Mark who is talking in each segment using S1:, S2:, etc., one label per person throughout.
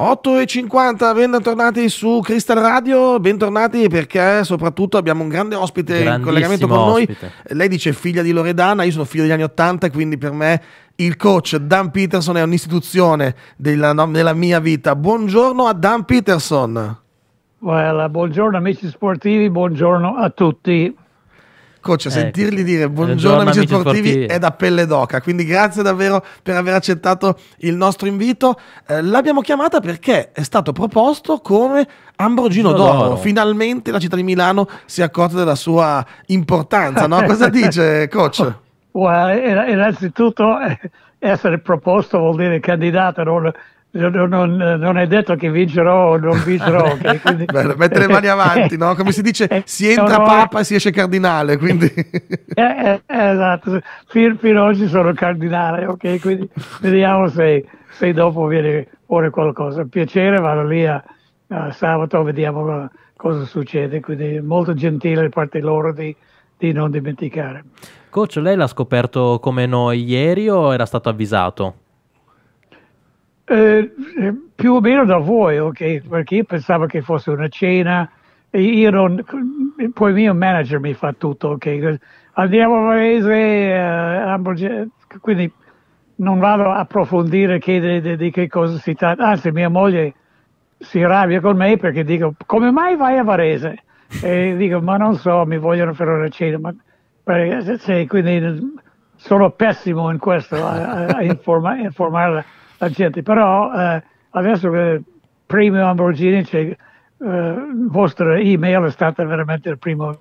S1: 8.50, bentornati su Crystal Radio, bentornati perché soprattutto abbiamo un grande ospite in collegamento con noi.
S2: ospite.
S1: Lei dice figlia di Loredana, io sono figlio degli anni 80 e quindi per me il coach Dan Peterson è un'istituzione della, della mia vita. Buongiorno a Dan Peterson.
S3: Well, buongiorno amici sportivi, buongiorno a tutti.
S1: Coach,
S2: Ecco.
S1: sentirgli dire buongiorno amici,
S2: amici
S1: sportivi,
S2: sportivi.
S1: è da pelle d'oca, quindi grazie davvero per aver accettato il nostro invito. Eh, l'abbiamo chiamata perché è stato proposto come Ambrogino
S2: Gino
S1: d'oro.
S2: d'oro.
S1: Finalmente la città di Milano si è accorta della sua importanza, no? Cosa dice coach?
S3: Well, in- innanzitutto eh, essere proposto vuol dire candidato, non, non- non- è detto che vincerò o non vincerò. ok? Quindi-
S1: Bello, mettere le mani avanti, no? Come si dice,
S3: Eh,
S1: si entra
S3: no,
S1: papa e si esce cardinale, quindi...
S3: eh, eh, esatto, fino, fino ad oggi sono cardinale, ok? Quindi vediamo se, se dopo viene fuori qualcosa. Piacere, vado lì a, a sabato, vediamo eh, cosa succede. Quindi molto gentile da parte loro di, di non dimenticare.
S2: Coach, lei l'ha scoperto come noi ieri o era stato avvisato?
S3: Eh, eh, più o meno da voi, ok? Perché io pensavo che fosse una cena e io non, poi il mio manager mi fa tutto, ok? Andiamo a Varese, eh, quindi non vado a approfondire che, di, di- che cosa si tratta, anzi mia moglie si arrabbia con me perché dico come mai vai a Varese? E dico ma non so, mi vogliono fare una cena, ma perché- sì, quindi sono pessimo in questo a, a- informa- informare la, gente, però eh, adesso che primo Ambrogini c'è, eh, il vostro email è stata veramente il primo,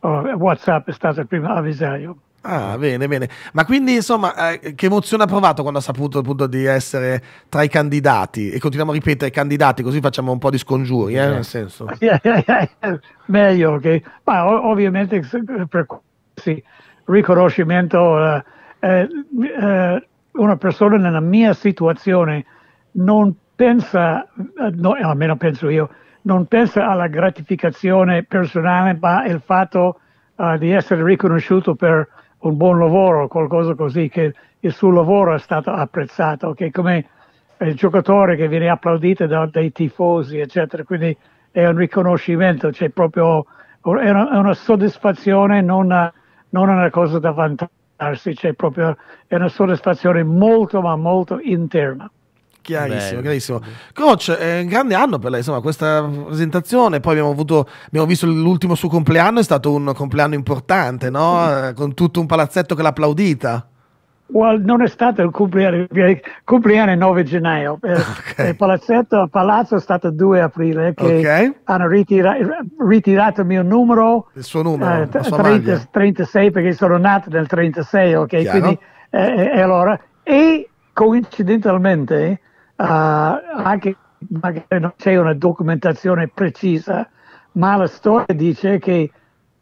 S3: o Whatsapp è stato il primo avvisario.
S1: Ah, bene, bene. Ma quindi, insomma, eh, che emozione ha provato quando ha saputo appunto di essere tra i candidati? E continuiamo a ripetere candidati, così facciamo un po' di scongiuri, eh, nel senso.
S3: Meglio, ok? Ma ovviamente per sì, riconoscimento, eh, eh, eh, una persona nella mia situazione non pensa, eh, no, almeno penso io, non pensa alla gratificazione personale, ma il fatto eh, di essere riconosciuto per un buon lavoro, qualcosa così, che il suo lavoro è stato apprezzato, ok? Come il giocatore che viene applaudito da- dai tifosi, eccetera. Quindi è un riconoscimento, c'è proprio è una, è una soddisfazione, non, non una cosa da vantarsi, c'è proprio è una soddisfazione molto, ma molto interna.
S1: Chiarissimo,
S2: Bello.
S1: chiarissimo. Coach, è un grande anno per lei, insomma, questa presentazione. Poi abbiamo avuto, abbiamo visto l'ultimo suo compleanno, è stato un compleanno importante, no? Con tutto un palazzetto che l'ha applaudita.
S3: Well, non è stato il compleanno, il compleanno è 9 gennaio, Eh,
S1: Ok.
S3: il palazzetto, il palazzo è stato 2 aprile che
S1: Ok.
S3: hanno ritira- ritirato il mio numero
S1: Il suo numero,
S3: Eh,
S1: la sua
S3: 30
S1: maglia.
S3: 36 perché sono nato nel 36, ok?
S1: Chiaro.
S3: Quindi, eh, e allora, e coincidentalmente, eh, anche magari non c'è una documentazione precisa, ma la storia dice che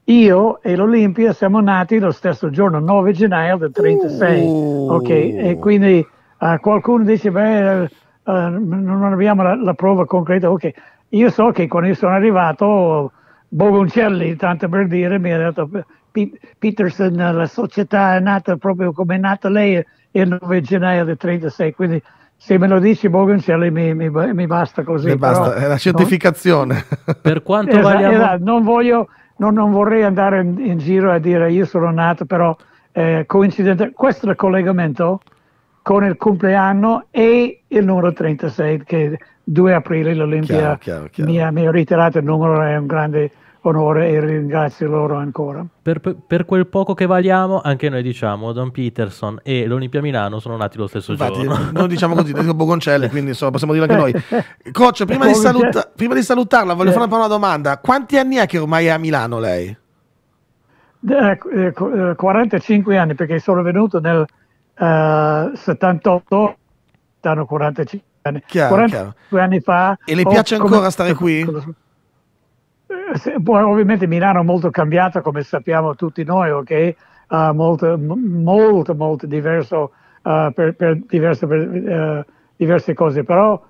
S3: io e l'Olimpia siamo nati lo stesso giorno, 9 gennaio del 36,
S1: Uh.
S3: ok? E quindi eh, qualcuno dice, beh, eh, eh, non abbiamo la, la prova concreta, ok? Io so che quando io sono arrivato, Bogoncelli, tanto per dire, mi ha detto, "Pe- Peterson, la società è nata proprio come è nata lei il 9 gennaio del 36, quindi se me lo dici Bogoncelli mi, mi, mi basta così.
S1: E basta,
S3: però-
S1: è la certificazione.
S2: Per quanto
S3: Esatto,
S2: valiamo...
S3: esatto, non voglio, non, non vorrei andare in, in giro a dire io sono nato, però eh, coincidente, questo è il collegamento con il compleanno e il numero 36, che 2 aprile l'Olimpia
S1: Chiaro, chiaro, chiaro.
S3: Mi, ha, mi ha ritirato il numero, è un grande onore e ringrazio loro ancora.
S2: Per, per quel poco che valiamo, anche noi diciamo, Don Peterson e l'Olimpia Milano sono nati lo stesso
S1: Infatti,
S2: giorno.
S1: non diciamo così, dico Bogoncelli, quindi insomma, possiamo dire anche noi. Coach, prima di, saluta- prima di salutarla, voglio fare un po' una domanda. Quanti anni è che ormai è a Milano lei?
S3: Eh, eh, qu- eh, 45 anni perché sono venuto nel eh, 78, hanno 45 anni.
S1: Chiaro,
S3: 45 anni fa.
S1: E le piace
S3: come-
S1: ancora stare qui?
S3: Eh, se- poi ovviamente Milano è molto cambiata come sappiamo tutti noi, ok? Ah, molto, molto, molto diverso ah, per, per diverse, per, eh, diverse cose, però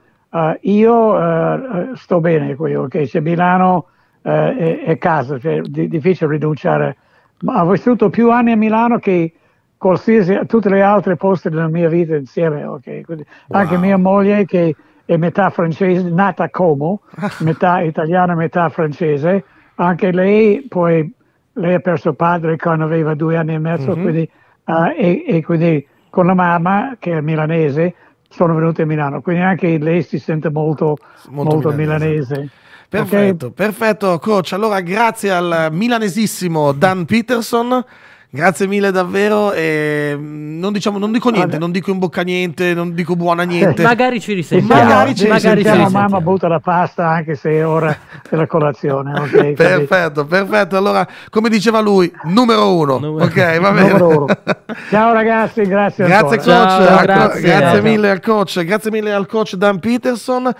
S3: io eh, sto bene qui, ok? Se Milano eh, è, è casa, cioè, è di- difficile rinunciare. Ma ho vissuto più anni a Milano che qualsiasi, tutte le altre posti della mia vita insieme, ok? Quindi anche
S1: Wow.
S3: mia moglie che è metà francese, nata a Como, metà italiana, metà francese. Anche lei poi lei ha perso il padre quando aveva due anni e mezzo,
S1: Mhm.
S3: quindi, eh, e, e quindi con la mamma, che è milanese, sono venuti a Milano. Quindi anche lei si sente molto,
S1: Molto
S3: molto,
S1: milanese.
S3: milanese.
S1: Perfetto, perfetto, coach. Allora, grazie al milanesissimo Dan Peterson. Grazie mille davvero. E non, diciamo, non dico niente,
S3: Vabbè.
S1: non dico in bocca niente, non dico buona niente.
S2: Magari ci
S3: Ci
S2: risentiamo.
S3: sentiamo,
S1: Magari ci
S3: ci
S2: magari ci
S3: sentiamo,
S2: risentiamo.
S3: mamma butta la pasta anche se è ora della colazione. ok? Capito?
S1: Perfetto, perfetto. Allora, come diceva lui, numero uno.
S2: Numero-
S1: ok, va bene.
S3: Numero uno. Ciao ragazzi, grazie
S1: Grazie
S3: ancora.
S1: coach,
S2: Ciao,
S1: Ecco,
S2: grazie.
S1: grazie
S2: Ciao.
S1: mille al coach, grazie mille al coach Dan Peterson.